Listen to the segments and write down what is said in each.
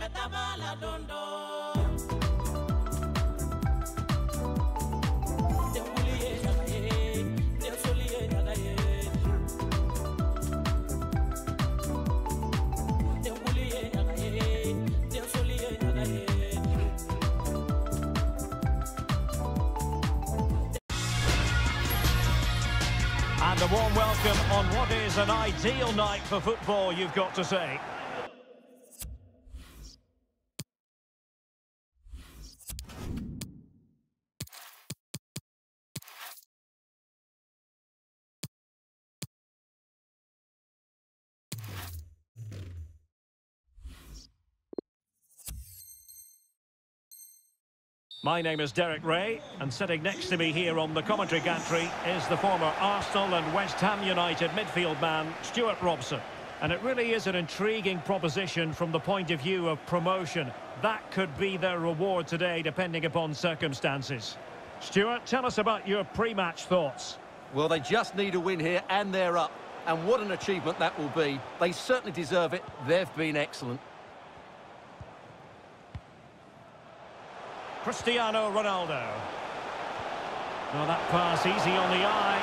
metabala dondo. And a warm welcome on what is an ideal night for football, you've got to say. My name is Derek Rae, and sitting next to me here on the commentary gantry is the former Arsenal and West Ham United midfield man, Stewart Robson. And it really is an intriguing proposition from the point of view of promotion. That could be their reward today, depending upon circumstances. Stewart, tell us about your pre-match thoughts. Well, they just need a win here, and they're up. And what an achievement that will be. They certainly deserve it. They've been excellent. Cristiano Ronaldo. Well, that pass easy on the eye.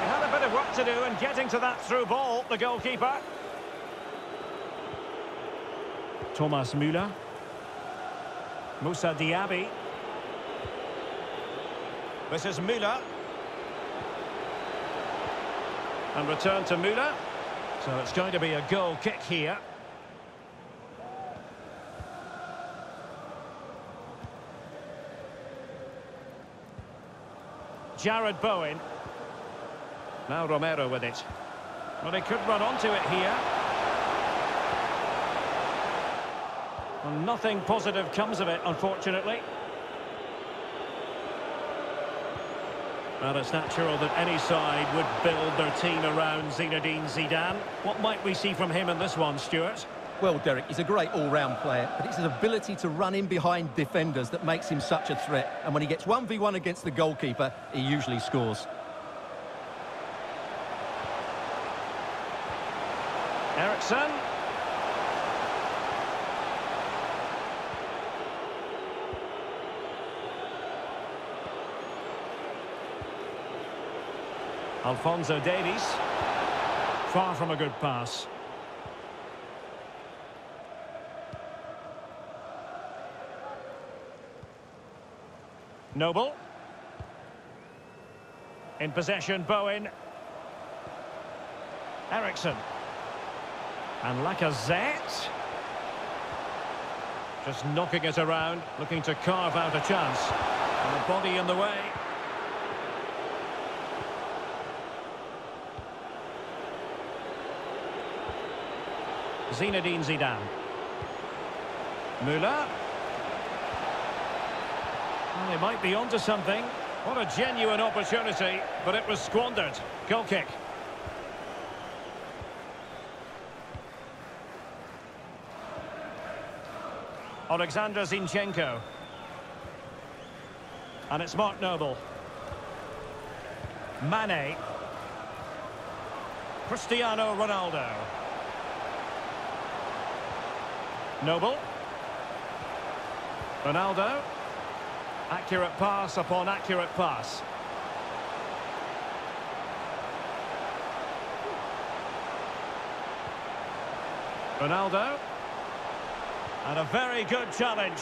He had a bit of work to do in getting to that through ball, the goalkeeper. Thomas Müller. Moussa Diaby. This is Müller. And return to Müller. So it's going to be a goal kick here. Jarrod Bowen. Now Romero with it. Well, they could run onto it here. Well, nothing positive comes of it, unfortunately. Well, it's natural that any side would build their team around Zinedine Zidane. What might we see from him in this one, Stewart? Well, Derek, he's a great all-round player, but it's his ability to run in behind defenders that makes him such a threat. And when he gets 1v1 against the goalkeeper, he usually scores. Eriksen. Alfonso Davies. Far from a good pass. Noble. In possession, Bowen. Eriksen. And Lacazette. Just knocking it around, looking to carve out a chance. And the body in the way. Zinedine Zidane. Müller. Well, they might be onto something. What a genuine opportunity, but it was squandered. Goal kick. Alexander Zinchenko. And it's Mark Noble. Mane. Cristiano Ronaldo. Noble. Ronaldo. Accurate pass upon accurate pass. Ronaldo. And a very good challenge.